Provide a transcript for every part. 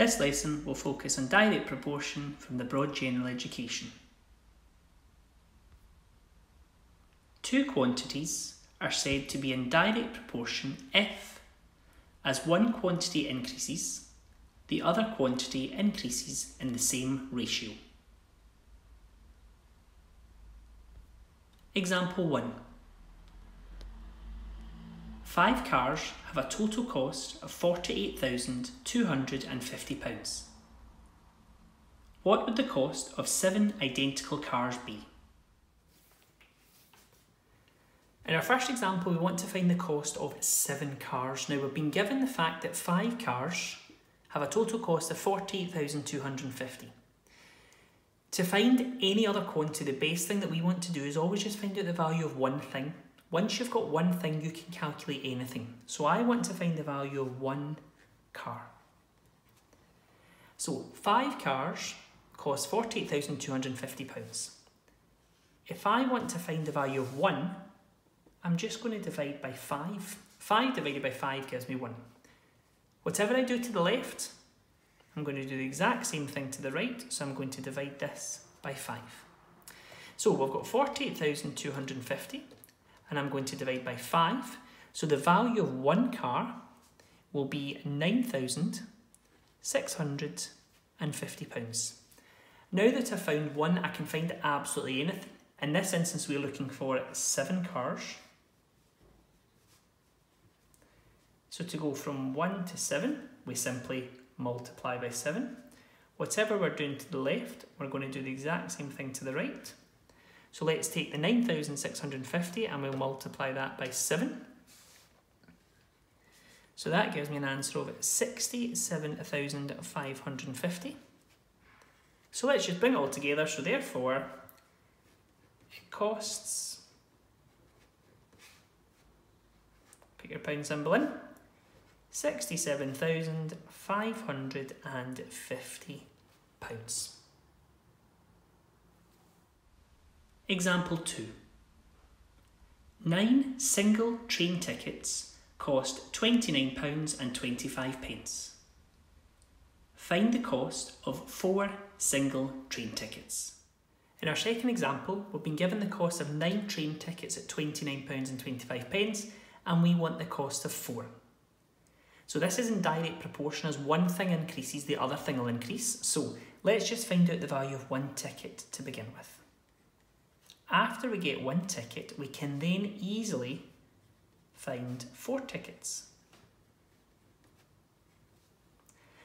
This lesson will focus on direct proportion from the broad general education. Two quantities are said to be in direct proportion if, as one quantity increases, the other quantity increases in the same ratio. Example 1. Five cars have a total cost of £48,250. What would the cost of seven identical cars be? In our first example, we want to find the cost of seven cars. Now, we've been given the fact that five cars have a total cost of 48,250. To find any other quantity, the best thing that we want to do is always just find out the value of one thing. Once you've got one thing, you can calculate anything. So I want to find the value of one car. So five cars cost £48,250. If I want to find the value of one, I'm just going to divide by 5. 5 divided by 5 gives me 1. Whatever I do to the left, I'm going to do the exact same thing to the right, so I'm going to divide this by 5. So we've got 48,250, and I'm going to divide by 5. So the value of one car will be £9,650. Now that I've found one, I can find absolutely anything. In this instance, we're looking for seven cars. So to go from 1 to 7, we simply multiply by 7. Whatever we're doing to the left, we're going to do the exact same thing to the right. So let's take the 9,650 and we'll multiply that by 7. So that gives me an answer of 67,550. So let's just bring it all together. So therefore, it costs, put your pound symbol in, £67,550. Example 2. Nine single train tickets cost £29.25. Find the cost of four single train tickets. In our second example, we've been given the cost of nine train tickets at £29.25 and we want the cost of four. So this is in direct proportion as one thing increases, the other thing will increase. So let's just find out the value of one ticket to begin with. After we get one ticket, we can then easily find four tickets.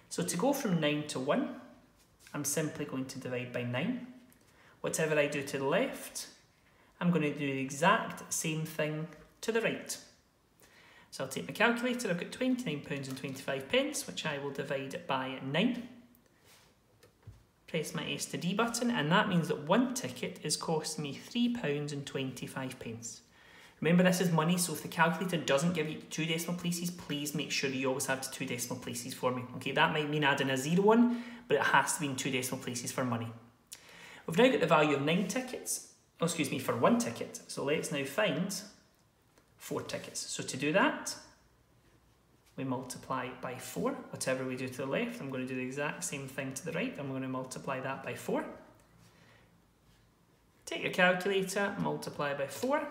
So to go from 9 to 1, I'm simply going to divide by 9. Whatever I do to the left, I'm going to do the exact same thing to the right. So I'll take my calculator, I've got £29.25, pence, which I will divide by 9. Press my S to D button, and that means that one ticket is costing me £3.25. pence. Remember this is money, so if the calculator doesn't give you two decimal places, please make sure you always have two decimal places for me. Okay, that might mean adding a zero one, but it has to be in two decimal places for money. We've now got the value of nine tickets, oh, excuse me, for one ticket. So let's now find four tickets. So to do that, we multiply by 4. Whatever we do to the left, I'm going to do the exact same thing to the right. I'm going to multiply that by 4. Take your calculator, multiply by 4.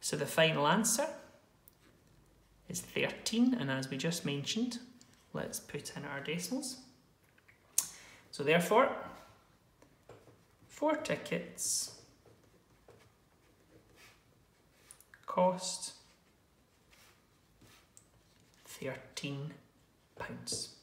So the final answer is 13, and as we just mentioned, let's put in our decimals. So therefore, 4 tickets cost thirteen pounds.